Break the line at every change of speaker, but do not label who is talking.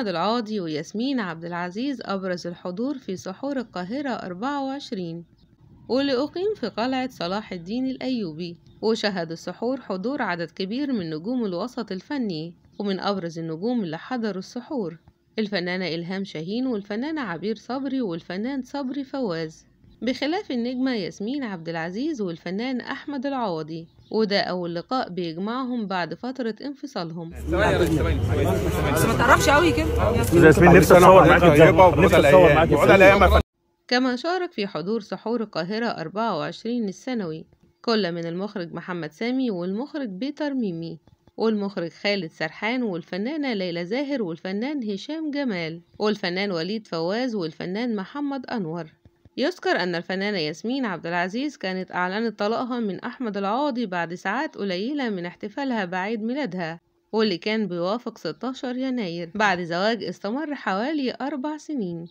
أحمد العاضي وياسمين عبد العزيز أبرز الحضور في سحور القاهرة 24 واللي أقيم في قلعة صلاح الدين الأيوبي. وشهد السحور حضور عدد كبير من نجوم الوسط الفني ومن أبرز النجوم اللي حضروا السحور. الفنانة إلهام شاهين والفنانة عبير صبري والفنان صبري فواز. بخلاف النجمة ياسمين عبد العزيز والفنان أحمد العوضي. وده أول لقاء بيجمعهم بعد فترة انفصالهم.
بس ما تعرفش قوي كده.
ياسمين نفسي
الأيام.
كما شارك في حضور سحور القاهرة 24 السنوي كل من المخرج محمد سامي والمخرج بيتر ميمي. والمخرج خالد سرحان والفنانة ليلى زاهر والفنان هشام جمال. والفنان وليد فواز والفنان محمد أنور. يذكر أن الفنانة ياسمين عبد العزيز كانت أعلنت طلاقها من أحمد العوضي بعد ساعات قليلة من احتفالها بعيد ميلادها واللي كان بيوافق 16 يناير. بعد زواج استمر حوالي أربع سنين.